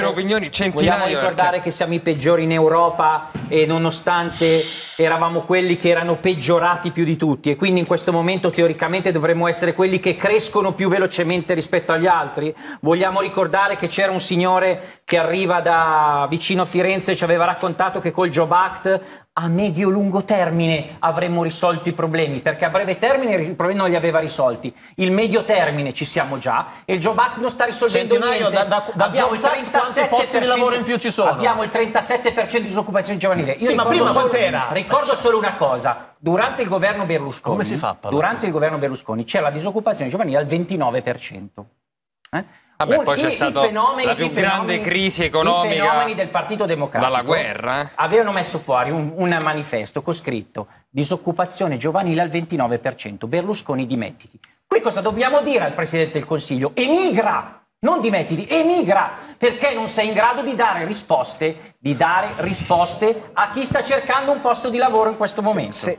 opinioni centinaia. Vogliamo ricordare perché- che siamo i peggiori in Europa e nonostante eravamo quelli che erano peggiorati più di tutti e quindi in questo momento teoricamente dovremmo essere quelli che crescono più velocemente rispetto agli altri. Vogliamo ricordare che c'era un signore che arriva da vicino a Firenze e ci aveva raccontato che col Job Act a medio-lungo termine avremmo risolto i problemi, perché a breve termine i problemi non li aveva risolti. Il medio termine ci siamo già e il Job Act non sta risolvendo Centinaio, niente. da- da- da Abbiamo il Jobs Act quanti 37% posti di lavoro in più ci sono? Abbiamo il 37% di disoccupazione giovanile. Io Sì, ma prima quant'era? Ricordo solo una cosa. Durante il governo Berlusconi, fa durante il governo Berlusconi c'era la disoccupazione giovanile al 29%. Eh? Vabbè, Un- poi c'è stata la più grande crisi economica I fenomeni del Partito Democratico dalla guerra, eh? avevano messo fuori un, un manifesto con scritto disoccupazione giovanile al 29%. Berlusconi dimettiti. Qui cosa dobbiamo dire al Presidente del Consiglio? Emigra! Non dimettiti, emigra! Perché non sei in grado di dare risposte, di dare risposte a chi sta cercando un posto di lavoro in questo momento. Se-